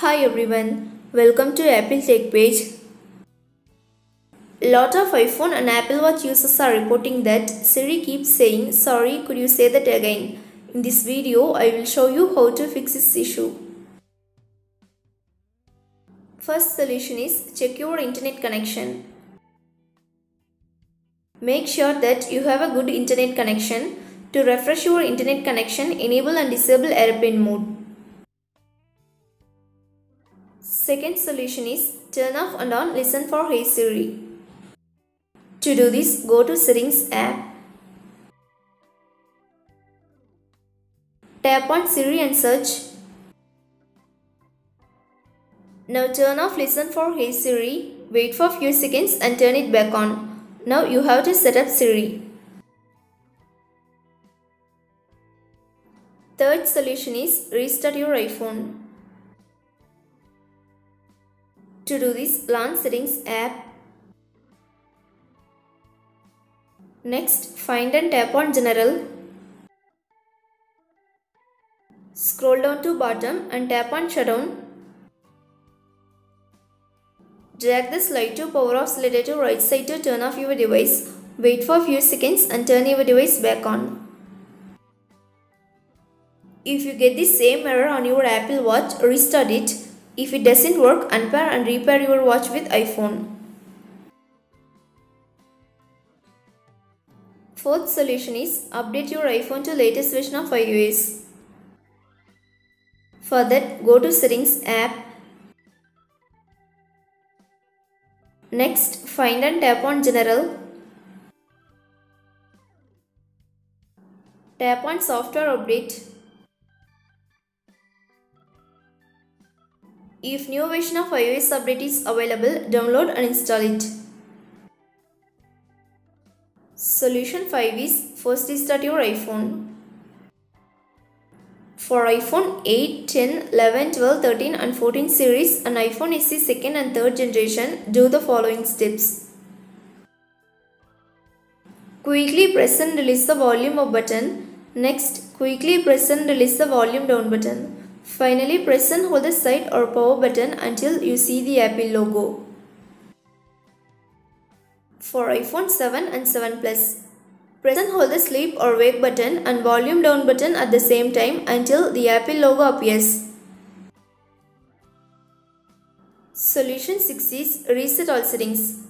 Hi everyone, welcome to Apple Tech page. Lot of iPhone and Apple Watch users are reporting that Siri keeps saying sorry could you say that again. In this video, I will show you how to fix this issue. First solution is check your internet connection. Make sure that you have a good internet connection. To refresh your internet connection, enable and disable airplane mode. Second solution is turn off and on listen for Hey Siri. To do this, go to Settings app. Tap on Siri and search. Now turn off listen for Hey Siri. Wait for few seconds and turn it back on. Now you have to set up Siri. Third solution is restart your iPhone. To do this, launch Settings app. Next, find and tap on General. Scroll down to bottom and tap on Shutdown. Drag the slide to power off slider to right side to turn off your device. Wait for few seconds and turn your device back on. If you get the same error on your Apple Watch, restart it. If it doesn't work, unpair and repair your watch with iPhone. Fourth solution is update your iPhone to latest version of iOS. For that, go to Settings app Next, find and tap on General. Tap on Software Update. If new version of iOS update is available, download and install it. Solution 5 is first restart your iPhone. For iPhone 8, 10, 11, 12, 13 and 14 series and iPhone SE second and third generation, do the following steps. Quickly press and release the volume up button. Next, quickly press and release the volume down button. Finally, press and hold the side or power button until you see the Apple logo. For iPhone 7 and 7 Plus, Press and hold the sleep or wake button and volume down button at the same time until the Apple logo appears. Solution 6 is Reset all settings.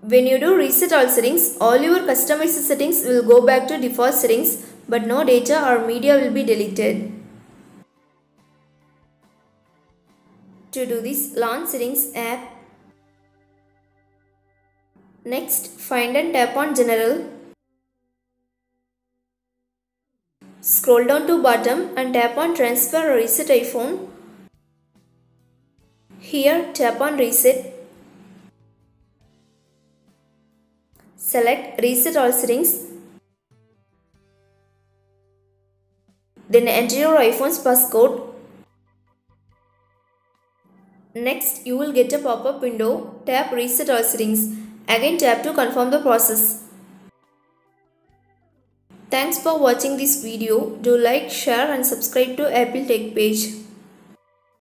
When you do reset all settings, all your customized settings will go back to default settings but no data or media will be deleted. To do this, launch Settings app Next, find and tap on General. Scroll down to bottom and tap on Transfer or Reset iPhone. Here, tap on Reset. Select Reset All Settings. Then enter your iPhone's passcode. Next, you will get a pop-up window. Tap Reset All Settings. Again tap to confirm the process. Thanks for watching this video. Do like, share and subscribe to Apple Tech page.